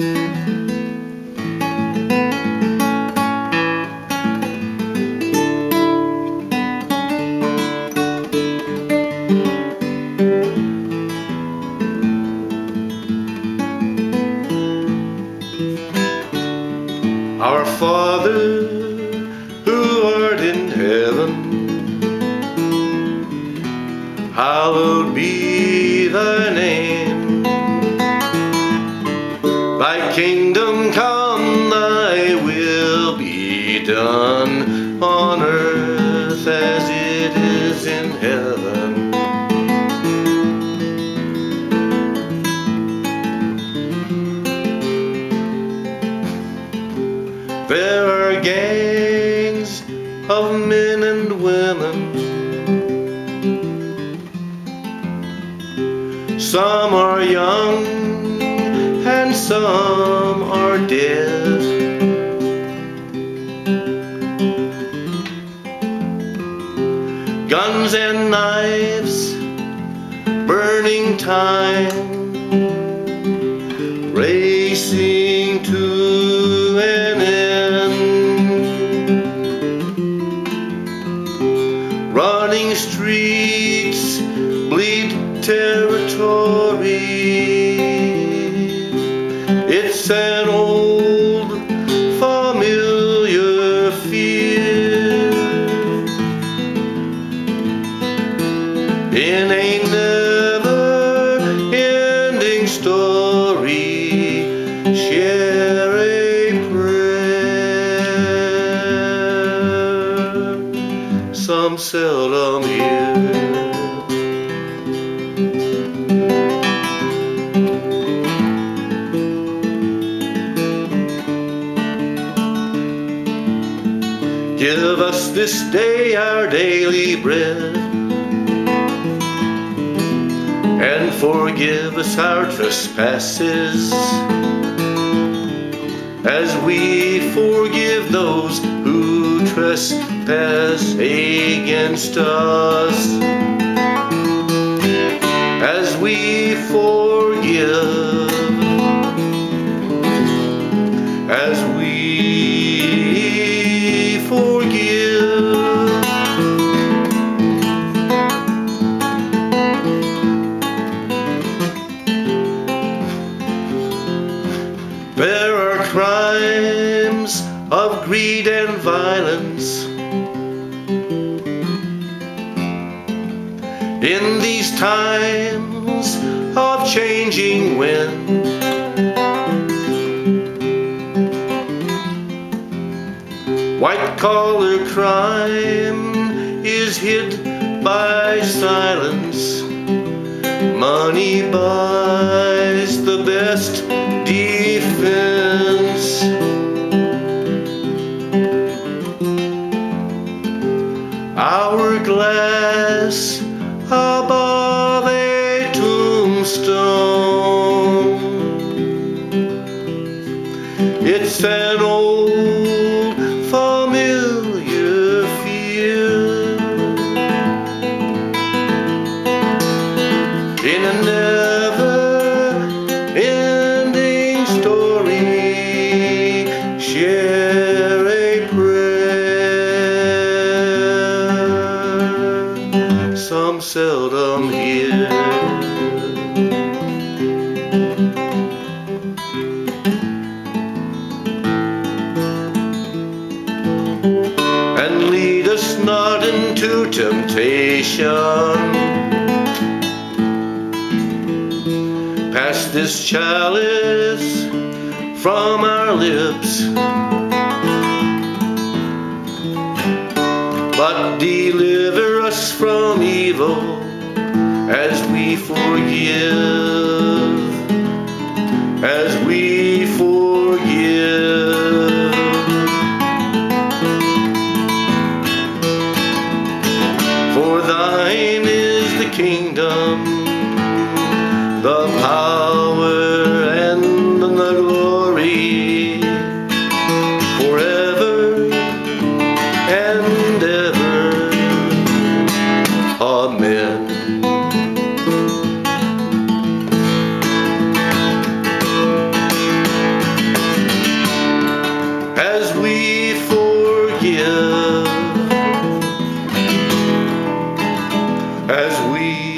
Our Father who art in heaven, hallowed be thy name. Thy kingdom come, thy will be done on earth as it is in heaven. There are gangs of men and women. Some are young some are dead. Guns and knives, burning time, racing to an end. Running streets bleed territory. Some seldom hear. Give us this day our daily bread. And forgive us our trespasses. As we forgive those who trespass against us. As we forgive. As we forgive. Crimes of greed and violence in these times of changing wind. White collar crime is hid by silence. Money buys the best defense. Tombstone. Not into temptation. Pass this chalice from our lips. But deliver us from evil as we forgive. Thine is the kingdom. as we